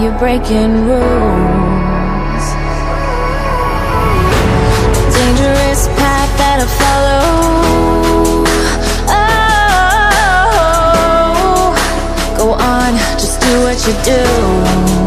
you're breaking rules. Dangerous path that I follow. Oh, go on, just do what you do.